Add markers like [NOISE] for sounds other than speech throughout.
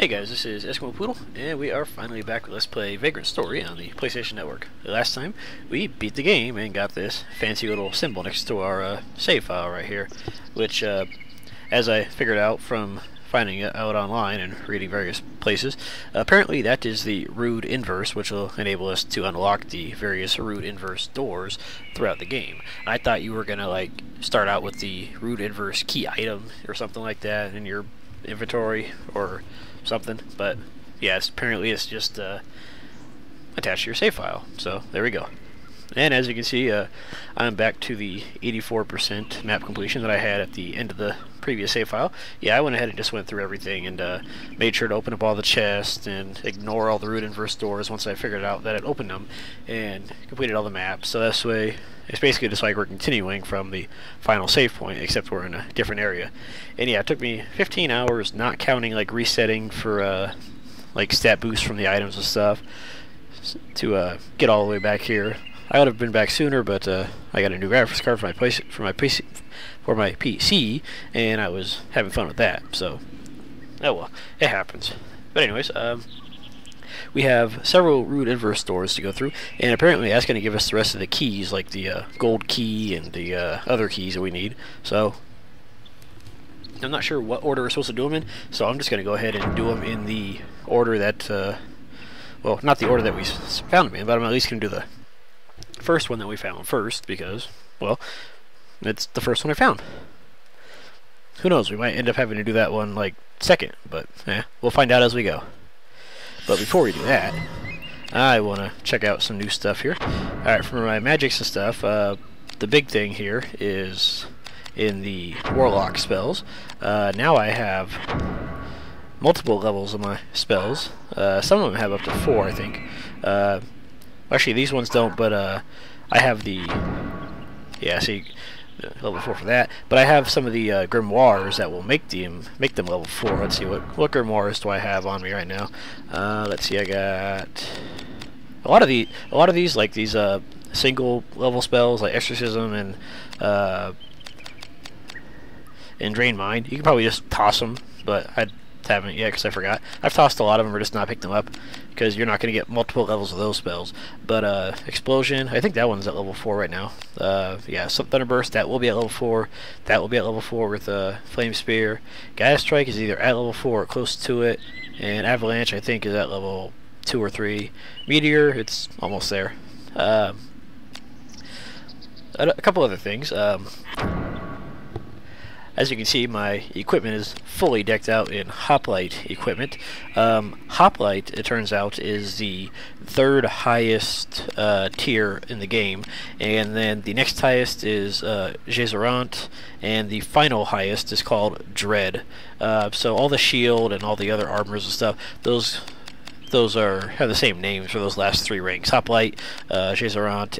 Hey guys, this is Eskimo Poodle, and we are finally back with Let's Play Vagrant Story on the PlayStation Network. Last time, we beat the game and got this fancy little symbol next to our uh, save file right here, which, uh, as I figured out from finding it out online and reading various places, apparently that is the Rood Inverse, which will enable us to unlock the various Rood Inverse doors throughout the game. I thought you were going to, like, start out with the Rood Inverse key item or something like that in your inventory, or something. But yes, apparently it's just uh, attached to your save file. So there we go. And as you can see, uh, I'm back to the 84% map completion that I had at the end of the previous save file. Yeah, I went ahead and just went through everything and uh, made sure to open up all the chests and ignore all the Rood Inverse doors once I figured out that it opened them and completed all the maps. So this way, it's basically just like we're continuing from the final save point, except we're in a different area. And yeah, it took me 15 hours, not counting like resetting for uh, like stat boosts from the items and stuff, to uh, get all the way back here. I would have been back sooner, but uh, I got a new graphics card for my place for my PC for my PC, and I was having fun with that. So, oh well, it happens. But anyways, um, we have several Rood Inverse doors to go through, and apparently that's going to give us the rest of the keys, like the uh, gold key and the uh, other keys that we need. So, I'm not sure what order we're supposed to do them in, so I'm just going to go ahead and do them in the order that, uh, well, not the order that we found them in, but I'm at least going to do the first one that we found first because, well, it's the first one I found. Who knows, we might end up having to do that one, like, second, but, eh, we'll find out as we go. But before we do that, I want to check out some new stuff here. Alright, for my magics and stuff, uh, the big thing here is in the Warlock spells. Uh, now I have multiple levels of my spells. Uh, some of them have up to four, I think. Actually, these ones don't, but uh, I have the... Yeah, see, level 4 for that. But I have some of the uh, grimoires that will make them make them level 4. Let's see, what, what grimoires do I have on me right now? Uh, let's see, I got... A lot of the a lot of these like these uh single level spells like exorcism and uh and drain mind. You can probably just toss them, but I'd haven't yet because I forgot. I've tossed a lot of them or just not picked them up because you're not going to get multiple levels of those spells. But uh, Explosion, I think that one's at level 4 right now. Uh, yeah, so Thunderburst, that will be at level 4. That will be at level 4 with uh, Flame Spear. Gaea Strike is either at level 4 or close to it. And Avalanche, I think, is at level 2 or 3. Meteor, it's almost there. Um, a, a couple other things. Um, as you can see, my equipment is fully decked out in hoplite equipment. Um, hoplite, it turns out, is the third highest uh, tier in the game, and then the next highest is uh, and the final highest is called Dread. Uh, so all the shield and all the other armors and stuff, those those are have the same names for those last three ranks: Hoplite, uh,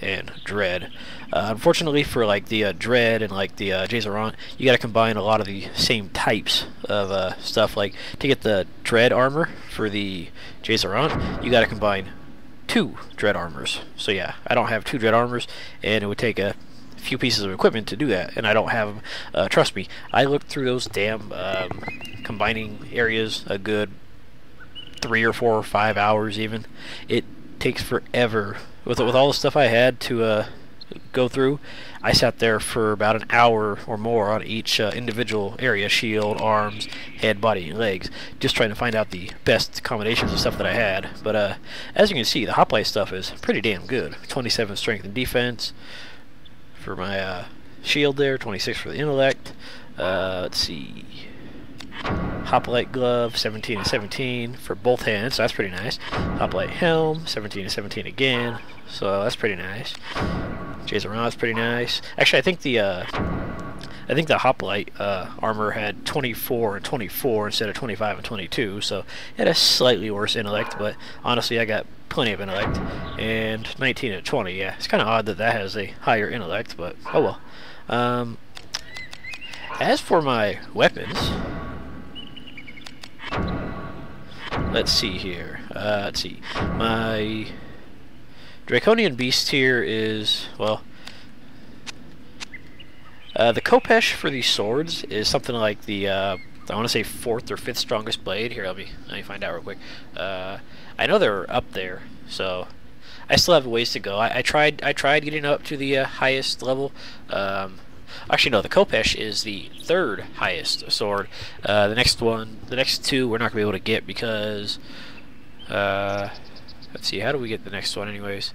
and Dread. Uh, unfortunately, for like the uh, Dread and like the uh, you got to combine a lot of the same types of uh, stuff. Like to get the Dread armor for the Jazeraint, you got to combine two Dread armors. So yeah, I don't have two Dread armors, and it would take a few pieces of equipment to do that, and I don't have them. Uh, trust me, I looked through those damn um, combining areas a good three or four or five hours even. It takes forever. With with all the stuff I had to uh, go through, I sat there for about an hour or more on each uh, individual area, shield, arms, head, body, and legs, just trying to find out the best combinations of stuff that I had. But uh, as you can see, the hoplite stuff is pretty damn good. 27 strength and defense for my uh, shield there, 26 for the intellect. Uh, let's see, Hoplite glove, 17 and 17 for both hands, so that's pretty nice. Hoplite helm, 17 and 17 again, so that's pretty nice. Jason is pretty nice. Actually, I think the uh, I think the hoplite uh, armor had 24 and 24 instead of 25 and 22, so it had a slightly worse intellect, but honestly, I got plenty of intellect. And 19 and 20, yeah, it's kind of odd that that has a higher intellect, but oh well. Um, as for my weapons, let's see here. Uh, let's see. My Draconian Beast here is, well, uh, the Khopesh for these swords is something like the uh, I want to say fourth or fifth strongest blade. Here, let me let me find out real quick. Uh, I know they're up there, so I still have ways to go. I, I tried I tried getting up to the uh, highest level. Um, actually, no, the Khopesh is the third highest sword. Uh, the next one, the next two, we're not gonna be able to get because. Uh, let's see, how do we get the next one, anyways?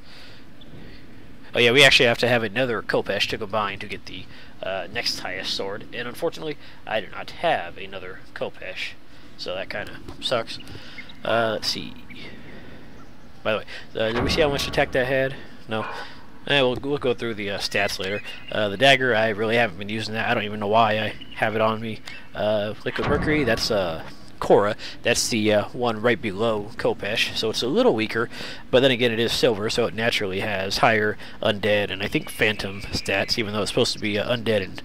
Oh yeah, we actually have to have another Khopesh to combine to get the uh, next highest sword, and unfortunately, I do not have another Khopesh, so that kind of sucks. Uh, let's see. By the way, uh, did we see how much attack that had? No. Eh, we'll, we'll go through the uh, stats later. Uh, the dagger, I really haven't been using that. I don't even know why I have it on me. Uh, Liquid Mercury, that's uh, Kora. That's the uh, one right below Khopesh, so it's a little weaker, but then again it is silver, so it naturally has higher undead and I think phantom stats, even though it's supposed to be uh, undead and...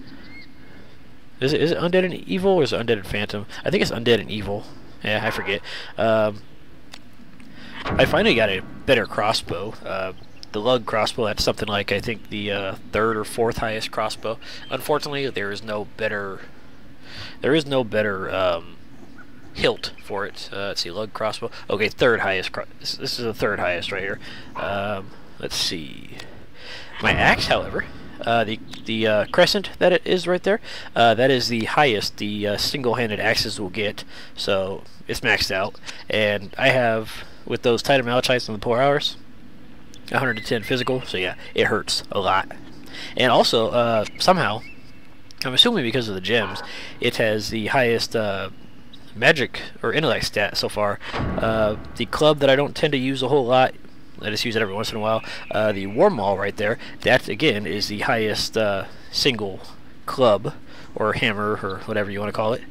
Is it, is it undead and evil, or is it undead and phantom? I think it's undead and evil. Yeah, I forget. Um, I finally got a better crossbow. Uh, the lug crossbow, that's something like, I think, the uh, third or fourth highest crossbow. Unfortunately, there is no better... There is no better... Um, hilt for it. Uh, let's see, lug crossbow. Okay, third highest. This, is the third highest right here. Um, let's see. My axe, however, uh, the the uh, crescent that it is right there, uh, that is the highest the uh, single-handed axes will get. So it's maxed out, and I have with those titan malachite and the poor hours, 110 physical. So yeah, it hurts a lot. And also, uh, somehow, I'm assuming because of the gems, it has the highest magic or intellect stat so far. Uh, the club that I don't tend to use a whole lot, I just use it every once in a while. Uh, the War Maul right there, that again is the highest uh, single club or hammer or whatever you want to call it.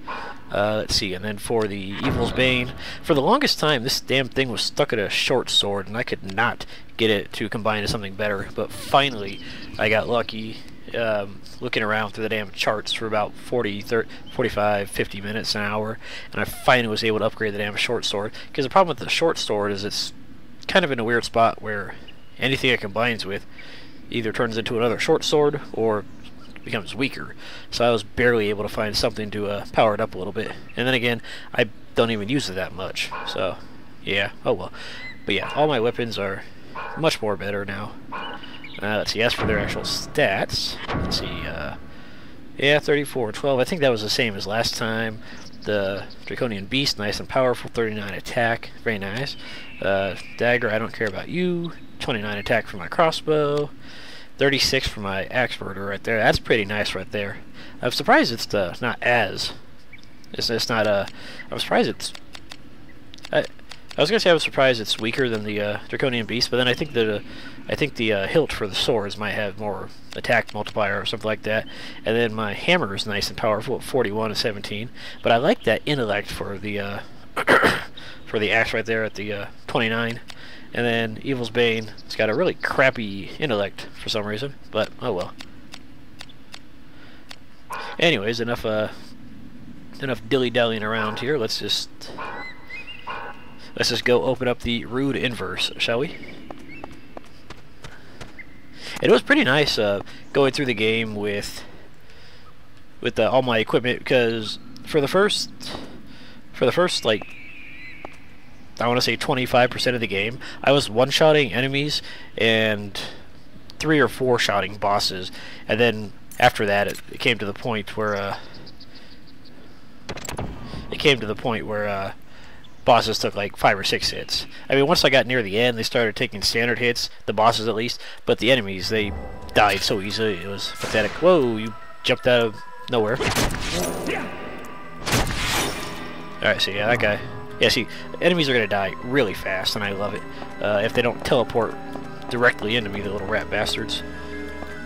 Uh, let's see, and then for the Evil's Bane, for the longest time this damn thing was stuck at a short sword and I could not get it to combine to something better, but finally I got lucky um, looking around through the damn charts for about 40, 30, 45, 50 minutes, an hour, and I finally was able to upgrade the damn short sword. Because the problem with the short sword is it's kind of in a weird spot where anything it combines with either turns into another short sword or becomes weaker. So I was barely able to find something to uh, power it up a little bit. And then again, I don't even use it that much. So, yeah, oh well. But yeah, all my weapons are much more better now. Uh, let's see, as for their actual stats, let's see, uh, yeah, 34, 12. I think that was the same as last time. The Draconian Beast, nice and powerful, 39 attack, very nice. Uh, dagger, I don't care about you. 29 attack for my crossbow. 36 for my axe murder right there. That's pretty nice right there. I'm surprised it's uh, not as. It's, it's not, uh, I'm surprised it's. I, I was gonna say I was surprised it's weaker than the uh, Draconian Beast, but then I think the uh, I think the uh, hilt for the swords might have more attack multiplier or something like that. And then my hammer is nice and powerful at 41 and 17. But I like that intellect for the uh, [COUGHS] for the axe right there at the uh, 29. And then Evil's Bane, it's got a really crappy intellect for some reason, but oh well. Anyways, enough uh, enough dilly-dallying around here. Let's just let's just go open up the Rood Inverse, shall we? it was pretty nice uh, going through the game with with uh, all my equipment because for the first for the first like I want to say 25% of the game I was one-shotting enemies and three or four shotting bosses and then after that it, it came to the point where uh, it came to the point where uh, bosses took like five or six hits. I mean, once I got near the end, they started taking standard hits, the bosses at least, but the enemies, they died so easily, it was pathetic. Whoa, you jumped out of nowhere. Alright, so yeah, that guy. Yeah, see, enemies are going to die really fast, and I love it. Uh, if they don't teleport directly into me, the little rat bastards.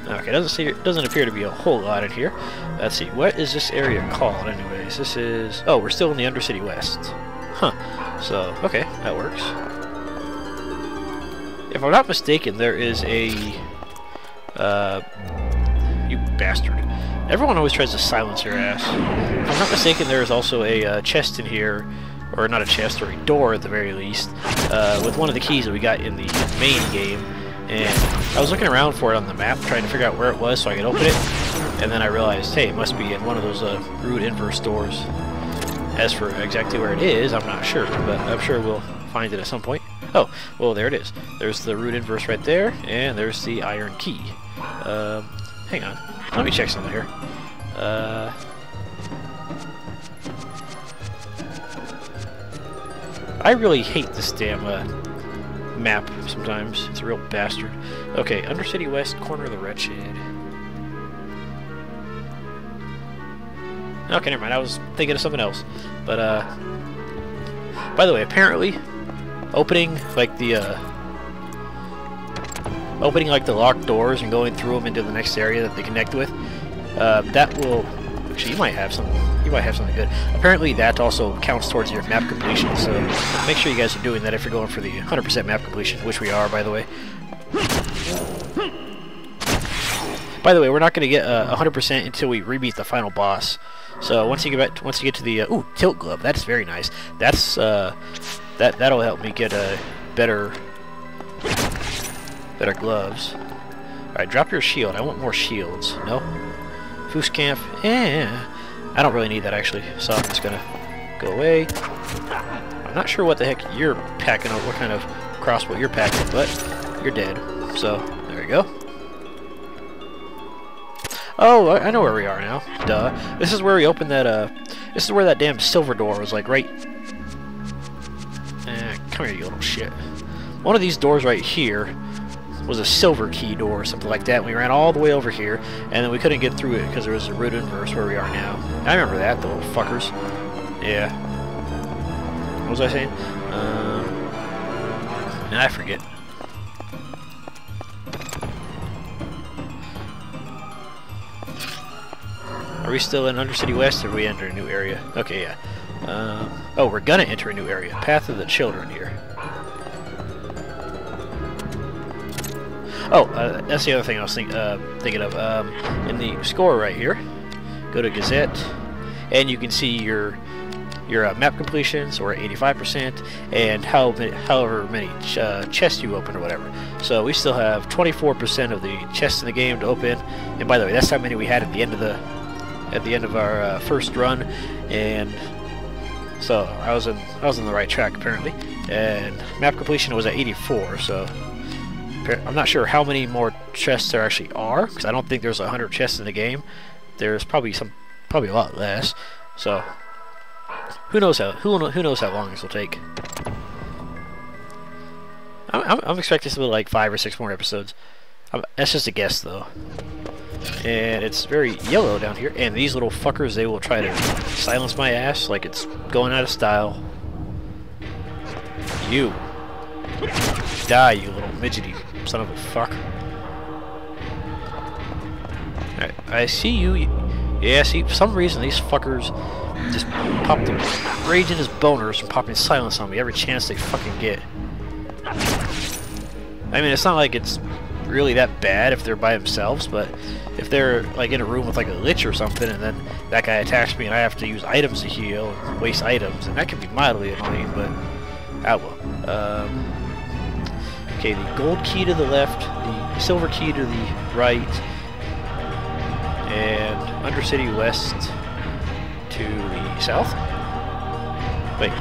Okay, doesn't see, doesn't appear to be a whole lot in here. Let's see, what is this area called, anyways? This is... Oh, we're still in the Undercity West. Huh. So, okay, that works. If I'm not mistaken, there is a... Uh, you bastard. Everyone always tries to silence your ass. If I'm not mistaken, there is also a uh, chest in here, or not a chest, or a door at the very least, uh, with one of the keys that we got in the main game. And I was looking around for it on the map, trying to figure out where it was so I could open it. And then I realized, hey, it must be in one of those uh, Rood Inverse doors. As for exactly where it is, I'm not sure, but I'm sure we'll find it at some point. Oh, well, there it is. There's the Rood Inverse right there, and there's the iron key. Um, hang on. Let me check something here. Uh, I really hate this damn uh, map sometimes. It's a real bastard. Okay, Undercity West, Corner of the Wretched. Okay, never mind. I was thinking of something else. But, uh... By the way, apparently, opening, like, the, uh... Opening, like, the locked doors and going through them into the next area that they connect with, uh, that will... Actually, you might have some... You might have something good. Apparently, that also counts towards your map completion, so make sure you guys are doing that if you're going for the 100% map completion, which we are, by the way. By the way, we're not going to get uh, 100% until we rebeat the final boss. So once you get back, once you get to the uh, ooh tilt glove, that's very nice. That's uh, that that'll help me get a better better gloves. All right, drop your shield. I want more shields. No, Fusskampf. Eh, I don't really need that actually. So I'm just gonna go away. I'm not sure what the heck you're packing up, what kind of crossbow you're packing, but you're dead. So there you go. Oh, I know where we are now. Duh. This is where we opened that, uh... This is where that damn silver door was, like, right... Eh, come here, you little shit. One of these doors right here was a silver key door or something like that. We ran all the way over here, and then we couldn't get through it because there was a Rood Inverse where we are now. I remember that, the little fuckers. Yeah. What was I saying? Um... I forget. Are we still in Undercity West, or we enter a new area? Okay, yeah. Um, oh, we're gonna enter a new area. Path of the Children here. Oh, uh, that's the other thing I was think, uh, thinking of. Um, in the score right here, go to Gazette, and you can see your your uh, map completions, or 85%, and how however many ch uh, chests you open or whatever. So we still have 24% of the chests in the game to open. And by the way, that's how many we had at the end of the at the end of our uh, first run, and so I was in I was on the right track apparently. And map completion was at 84, so I'm not sure how many more chests there actually are, because I don't think there's 100 chests in the game. There's probably some, probably a lot less. So who knows how who who knows how long this will take. I'm, I'm expecting something like five or six more episodes. I'm, that's just a guess, though. And it's very yellow down here. And these little fuckers, they will try to silence my ass like it's going out of style. You. Die, you little midgety son of a fuck. I see you. Yeah, see, for some reason these fuckers just pop the rage in his boners from popping silence on me every chance they fucking get. I mean, it's not like it's really that bad if they're by themselves, but if they're like in a room with like a lich or something and then that guy attacks me and I have to use items to heal and waste items, and that can be mildly annoying, but I will. Um, okay, the gold key to the left, the silver key to the right, and Undercity West to the south. Wait.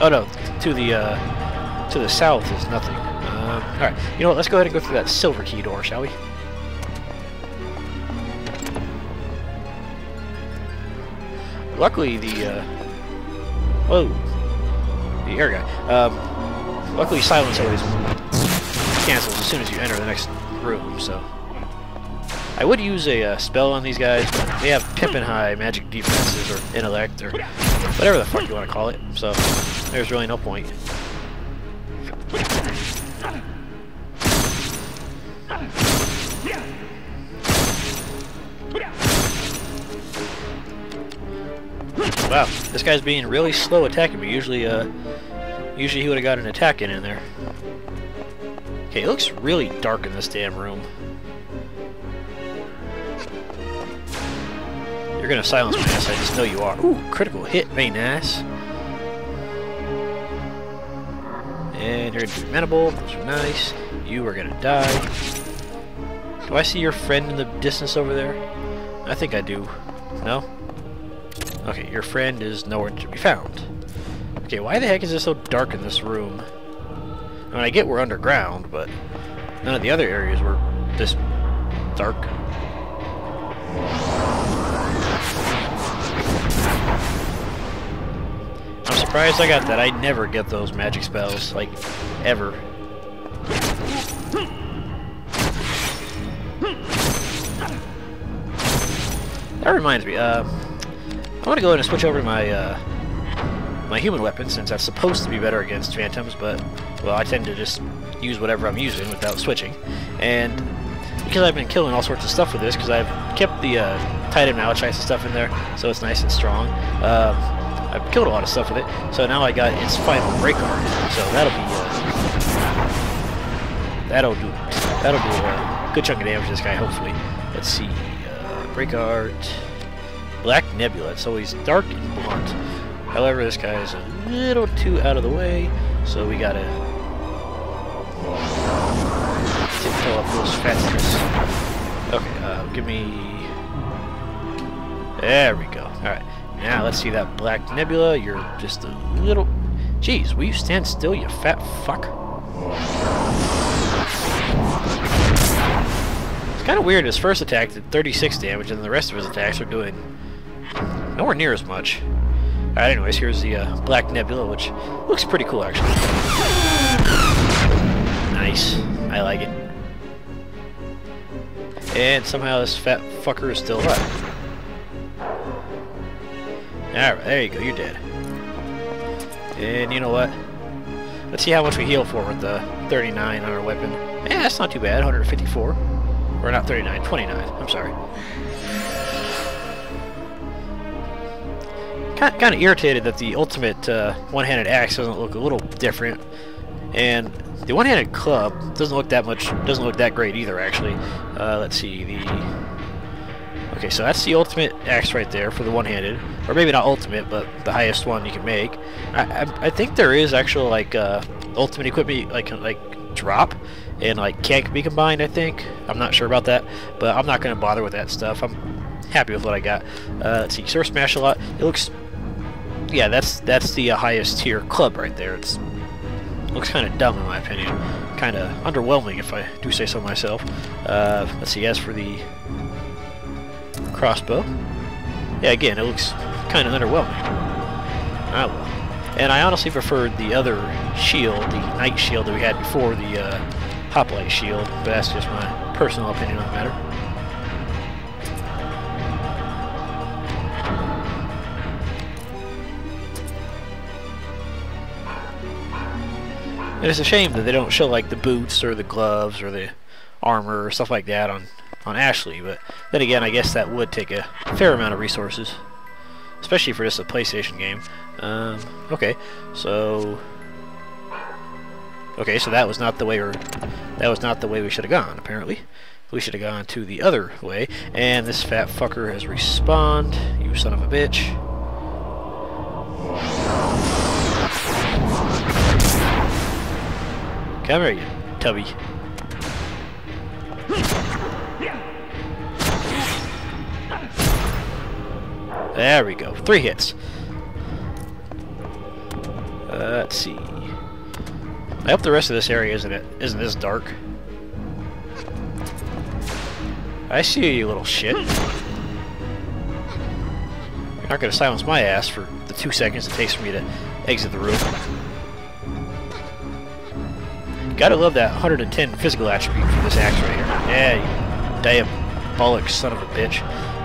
Oh no, to the uh, to the south is nothing. Um, Alright, you know what, let's go ahead and go through that silver key door, shall we? Luckily, the, uh... Whoa! The air guy. Um, luckily, silence always cancels as soon as you enter the next room, so... I would use a uh, spell on these guys, but they have pimpin' high magic defenses, or intellect, or whatever the fuck you want to call it, so there's really no point. Wow, this guy's being really slow attacking me. Usually, uh, usually he would have got an attack in in there. Okay, it looks really dark in this damn room. You're gonna silence my ass, I just know you are. Ooh, critical hit, very nice. And you're gonna be amenable, those are nice. You are gonna die. Do I see your friend in the distance over there? I think I do. No? Okay, your friend is nowhere to be found. Okay, why the heck is it so dark in this room? I mean, I get we're underground, but none of the other areas were this dark. I'm surprised I got that. I never get those magic spells, like, ever. That reminds me, uh, I want to go ahead and switch over to my, uh, my human weapon, since that's supposed to be better against phantoms, but, well, I tend to just use whatever I'm using without switching. And because I've been killing all sorts of stuff with this, because I've kept the uh, Titan Malachite stuff in there, so it's nice and strong. Um, I've killed a lot of stuff with it, so now I got its final break art, so that'll be, uh, that'll do, that'll do a good chunk of damage to this guy, hopefully. Let's see, uh, break art, Black Nebula, it's always dark and blunt. However, this guy is a little too out of the way, so we gotta tiptoe up those fastness. Okay, uh, give me... There we go. Alright, now let's see that Black Nebula. You're just a little... Jeez, will you stand still, you fat fuck? It's kind of weird, his first attack did 36 damage, and the rest of his attacks are doing nowhere near as much. Alright, anyways, here's the uh, Black Nebula, which looks pretty cool, actually. Nice. I like it. And somehow this fat fucker is still alive. Alright, there you go, you're dead. And you know what? Let's see how much we heal for with the 39 on our weapon. Yeah, that's not too bad, 154. Or not 39, 29, I'm sorry. Kind of irritated that the ultimate uh, one-handed axe doesn't look a little different, and the one-handed club doesn't look that much, doesn't look that great either. Actually, uh, let's see the. Okay, so that's the ultimate axe right there for the one-handed, or maybe not ultimate, but the highest one you can make. I, I, I think there is actual like uh, ultimate equipment like like drop and like can't be combined. I think I'm not sure about that, but I'm not going to bother with that stuff. I'm happy with what I got. Uh, let's see, Sword Smash a lot. It looks yeah, that's that's the uh, highest tier club right there. It's looks kind of dumb in my opinion, kind of underwhelming if I do say so myself. Uh, let's see. As for the crossbow, yeah, again, it looks kind of underwhelming. Ah well. And I honestly preferred the other shield, the knight shield that we had before, the uh, hoplite shield, but that's just my personal opinion on the matter. And it's a shame that they don't show like the boots or the gloves or the armor or stuff like that on, on Ashley, but then again, I guess that would take a fair amount of resources. Especially for just a PlayStation game. Um, okay, so... Okay, so that was not the way we that was not the way we should have gone, apparently. We should have gone to the other way, and this fat fucker has respawned, you son of a bitch. Come here, you tubby. There we go. Three hits. Uh, let's see. I hope the rest of this area isn't it isn't this dark. I see you, you little shit. You're not gonna silence my ass for the two seconds it takes for me to exit the room. Gotta love that 110 physical attribute for this axe right here. Yeah, you diabolic son of a bitch.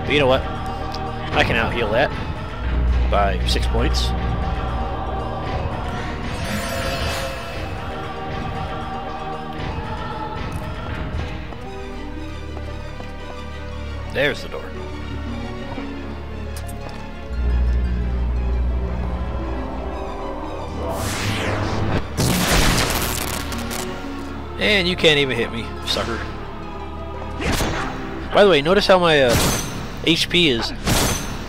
But you know what? I can out heal that by six points. There's the door. And you can't even hit me, sucker. By the way, notice how my uh, HP is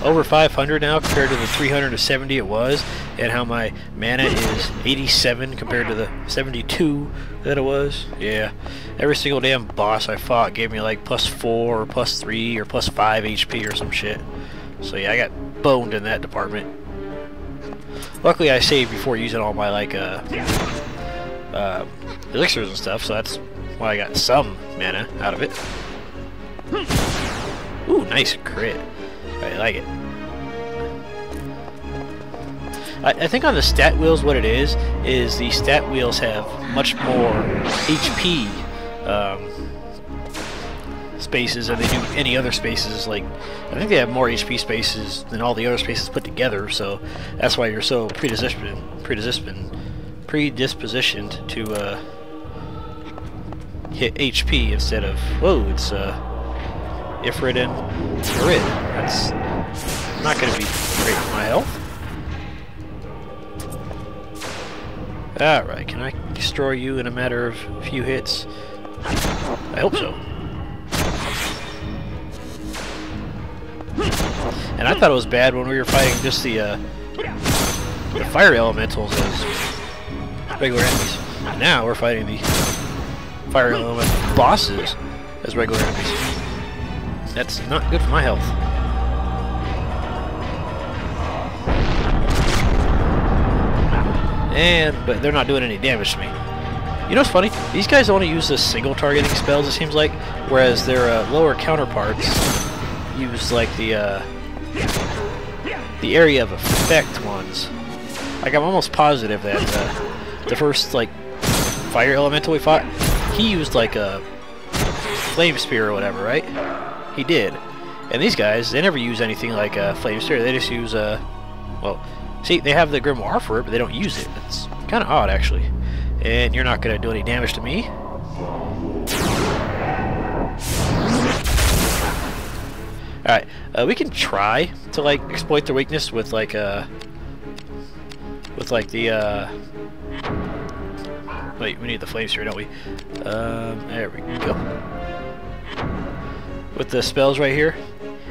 over 500 now compared to the 370 it was, and how my mana is 87 compared to the 72 that it was. Yeah, every single damn boss I fought gave me like plus 4 or plus 3 or plus 5 HP or some shit. So yeah, I got boned in that department. Luckily, I saved before using all my like uh, uh, elixirs and stuff, so that's why I got some mana out of it. Ooh, nice crit. I like it. I, I think on the stat wheels, what it is is the stat wheels have much more HP um, spaces than they do any other spaces. Like, I think they have more HP spaces than all the other spaces put together. So that's why you're so predispositioned, predispositioned, predispositioned to uh, hit HP instead of whoa, it's uh, Ifrit and Grid. That's not going to be great for my health. Alright, can I destroy you in a matter of a few hits? I hope so. And I thought it was bad when we were fighting just the, uh, the fire elementals as regular enemies. Now we're fighting the fire element bosses as regular enemies. That's not good for my health. And, but they're not doing any damage to me. You know what's funny? These guys only use the single targeting spells, it seems like, whereas their uh, lower counterparts use, like, the, uh, the area of effect ones. Like, I'm almost positive that uh, the first, like, fire elemental we fought, he used, like, a flame spear or whatever, right? He did. And these guys, they never use anything like a flame spear. They just use a, well, See, they have the Grimoire for it, but they don't use it. It's kind of odd, actually. And you're not to do any damage to me. Alright, uh, we can try to, like, exploit their weakness with, like, uh... With, like, the, uh... Wait, we need the flames here, don't we? Um, there we go. With the spells right here,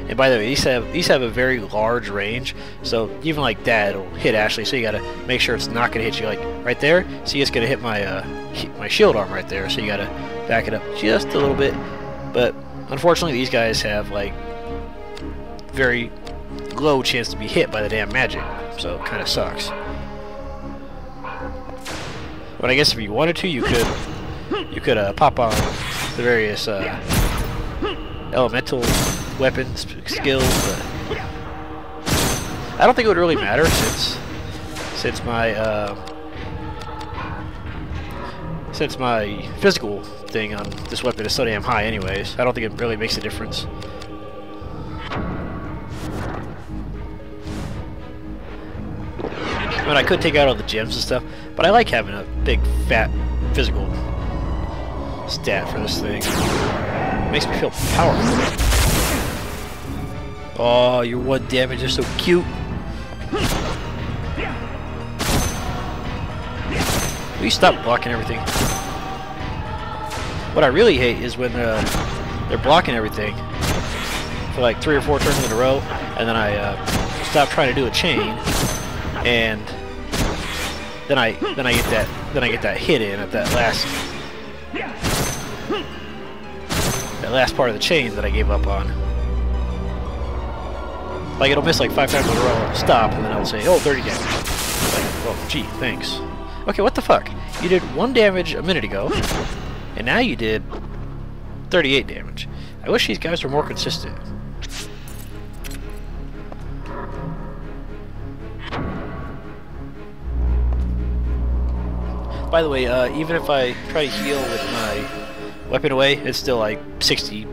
and by the way, these have these have a very large range, so even like that, it'll hit Ashley. So you gotta make sure it's not gonna hit you like right there. See, it's gonna hit my uh, my shield arm right there. So you gotta back it up just a little bit. But unfortunately, these guys have like very low chance to be hit by the damn magic, so it kind of sucks. But I guess if you wanted to, you could you could uh, pop on the various uh, elemental weapons skills, but I don't think it would really matter since since my uh, since my physical thing on this weapon is so damn high anyways. I don't think it really makes a difference. Mean, I could take out all the gems and stuff, but I like having a big, fat, physical stat for this thing. It makes me feel powerful. Oh, your one damage is so cute. Will you stop blocking everything? What I really hate is when uh, they're blocking everything for like three or four turns in a row, and then I uh, stop trying to do a chain, and then I then I get that then I get that hit in at that last that last part of the chain that I gave up on. Like, it'll miss like five times in a row, stop, and then I'll say, oh, 30 damage. Like, well, gee, thanks. Okay, what the fuck? You did one damage a minute ago, and now you did 38 damage. I wish these guys were more consistent. By the way, uh, even if I try to heal with my weapon away, it's still like 60.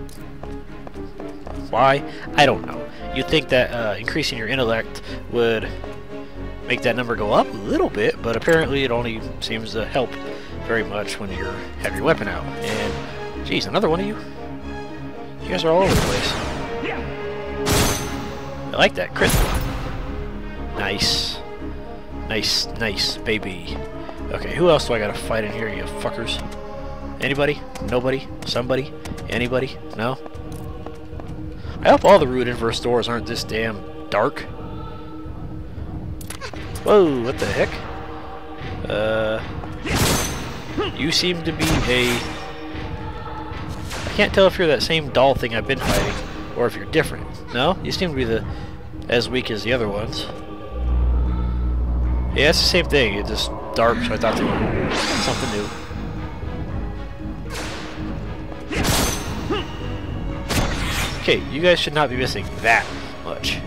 Why? I don't know. You'd think that uh, increasing your intellect would make that number go up a little bit, but apparently it only seems to help very much when you have your weapon out. And, geez, another one of you? You guys are all over the place. I like that crit. Nice. Nice, nice, baby. Okay, who else do I gotta fight in here, you fuckers? Anybody? Nobody? Somebody? Anybody? No? I hope all the Rood Inverse doors aren't this damn dark. Whoa, what the heck? Uh, you seem to be a... I can't tell if you're that same doll thing I've been fighting, or if you're different. No? You seem to be the as weak as the other ones. Yeah, it's the same thing. It's just dark, so I thought they were something new. Okay, you guys should not be missing that much.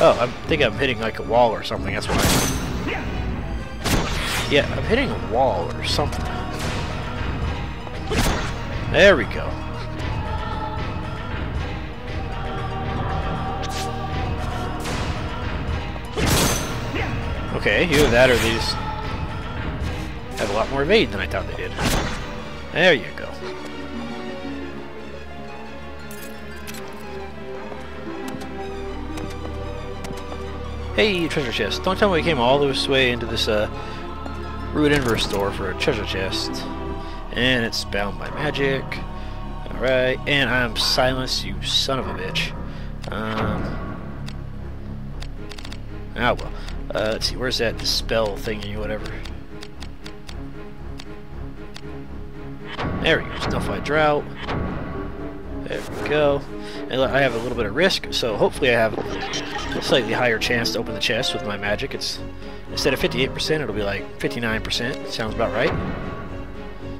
Oh, I think I'm hitting like a wall or something, that's why. Yeah, I'm hitting a wall or something. There we go. Okay, either that or they just have a lot more evade than I thought they did. There you go. Hey, treasure chest. Don't tell me we came all this way into this uh, Rood Inverse store for a treasure chest. And it's bound by magic. Alright, and I'm silenced, you son of a bitch. Um, ah, well. Uh, let's see, where's that spell thingy, whatever? There we go, Snowfly Drought. There we go. And I have a little bit of risk, so hopefully I have a slightly higher chance to open the chest with my magic. It's Instead of 58%, it'll be like 59%. Sounds about right.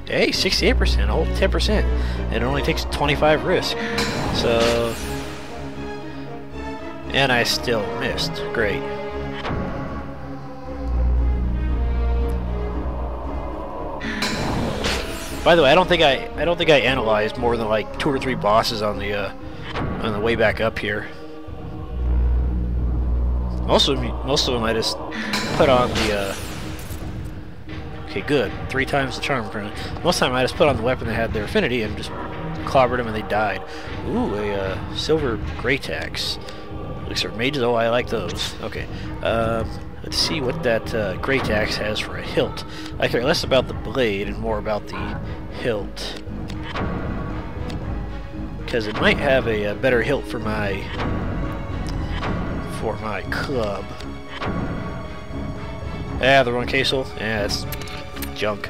Hey, 68%, a whole 10%. And it only takes 25 risk. So... And I still missed. Great. By the way, I don't think I I don't think I analyzed more than like two or three bosses on the uh, on the way back up here. Most of them, most of them I just put on the. Uh, okay, good. Three times the charm. Most of the time I just put on the weapon that had their affinity and just clobbered them and they died. Ooh, a uh, silver Greytax. Looks like mages. Oh, I like those. Okay. Um, let's see what that uh, Greytax has for a hilt. I care less about the blade and more about the hilt. Because it might have a, a, better hilt for my for my club. Yeah, the wrong casel. Yeah, it's junk.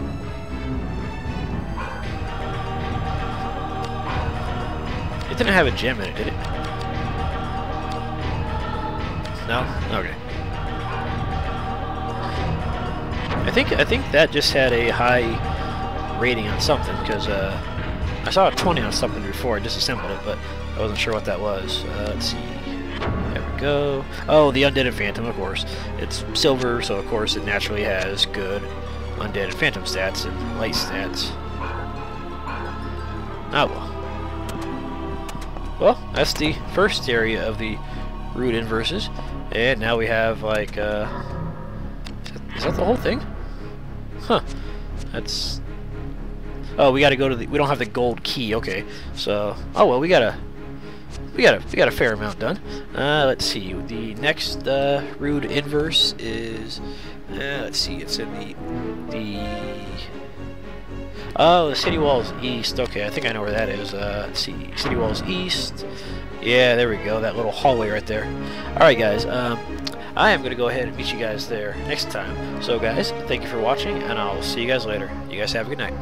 It didn't have a gem in it, did it? No? Okay. I think I think that just had a high rating on something because uh, I saw a 20 on something before. I disassembled it, but I wasn't sure what that was. Uh, let's see. There we go. Oh, the Undead and Phantom, of course. It's silver, so of course it naturally has good Undead and Phantom stats and light stats. Oh well. Well, that's the first area of the Rood Inverses. And now we have like, uh, is that, the whole thing? Huh. That's, oh, we gotta go to the, we don't have the gold key, okay. So, oh well, we gotta, we got a we got a fair amount done. Uh, let's see. The next uh, Rood Inverse is uh, let's see. It's in the the oh the city walls east. Okay, I think I know where that is. Uh, let's see. City walls east. Yeah, there we go. That little hallway right there. All right, guys. Um, I am going to go ahead and meet you guys there next time. So, guys, thank you for watching, and I'll see you guys later. You guys have a good night.